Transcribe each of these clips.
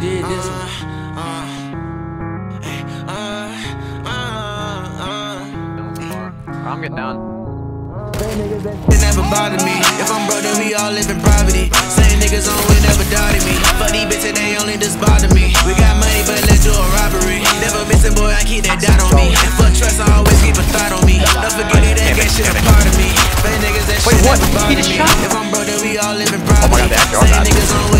did this one. I'm getting down. It never bothered me. If I'm broke, then we all live in poverty. Same niggas on will never doubted me. But these bitches, they only just bother me. We got money, but let's do a robbery. Never missing, boy, I keep that dot on me. And for trust, I always keep a thought on me. Don't forget it, that get shit a part of me. Fake niggas, that Wait, shit what? never He bothered just me. shot? If I'm broke, then we all live in oh my poverty. God, the actor, all Same that. niggas on will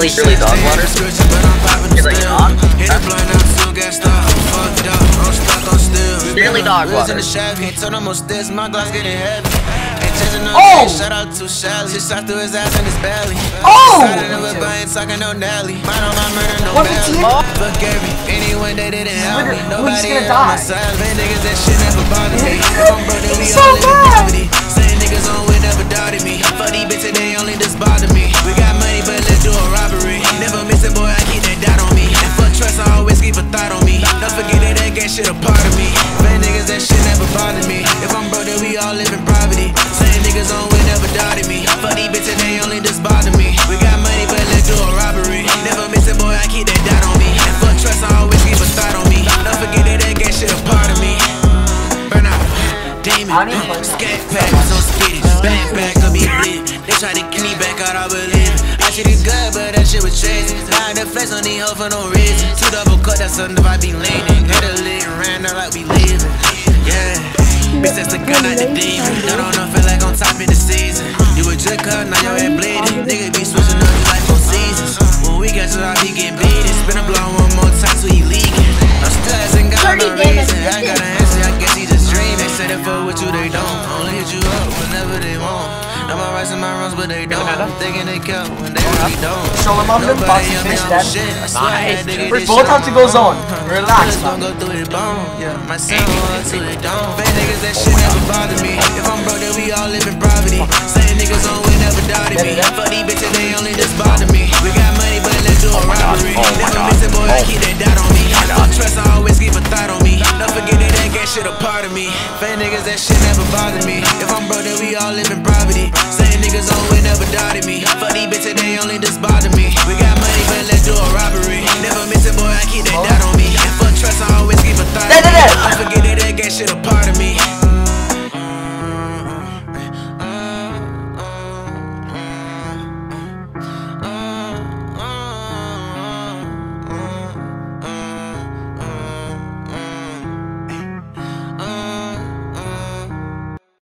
know we Literally, on the dog water. description, But I'm popping You're like, dog? Hit the blunt, I'm still got stuck. I'm fucked up. I'm stuck on still. Barely dog water. the shaft, can't turn on most this. My glass getting heavy. Ain't chasing no Oh! Shout out to Shelly. Just shot through his ass in his belly. Oh! Side of the whip, I ain't talking no Nelly. Mine on my murder, no What's it belly. to you? Fuck Gary. Anyone they didn't help me. We're- we're just Nobody gonna die. niggas, that shit never bothered me. If I'm broke, then we So all live in bad. Bothered me. If I'm broke, then we all live in poverty. Same niggas on with never doubted me. Fuck these bitches, they only just bother me. We got money, but let's do a robbery. Never missing, boy, I keep that dot on me. And for trust, I always keep a thought on me. Don't forget that that gang shit a part of me. Burn out, demon, I don't even like scat pack, on speedy, back back, of me bleed. They try to keep me back out, I believe. I shit is good, but that shit was chasing. Lying the flex on these hoes for no reason. Two double cut, that's something if I be leaning. Bitch, that's the gun, not the demon. Don't know, feel like on top in the season. You a good cut, now your head bleeding. Nigga be switching up like four seasons. When we got you, I be getting beaten. Spin a blow one more time so he leaking. I'm still asking God no 30 reason. I got an answer, I guess he just dream. They say they fuck with you, they don't. Only hit you up whenever they want. Know my rights and my wrongs, but they don't. I'm thinking they care when they really don't. Show them up them Nobody boxing on me fish on dead. shit. I swear I had to get We're this both shit to on. go zone. Relax, Bullets gon' man. go through the bone. Yeah, my son on to the dome. Fake niggas, that shit shit a part of me. Fake niggas, that shit never bother me. If I'm broke, then we all live in poverty. Same niggas we never doubted me. Fuck these bitches, they only bother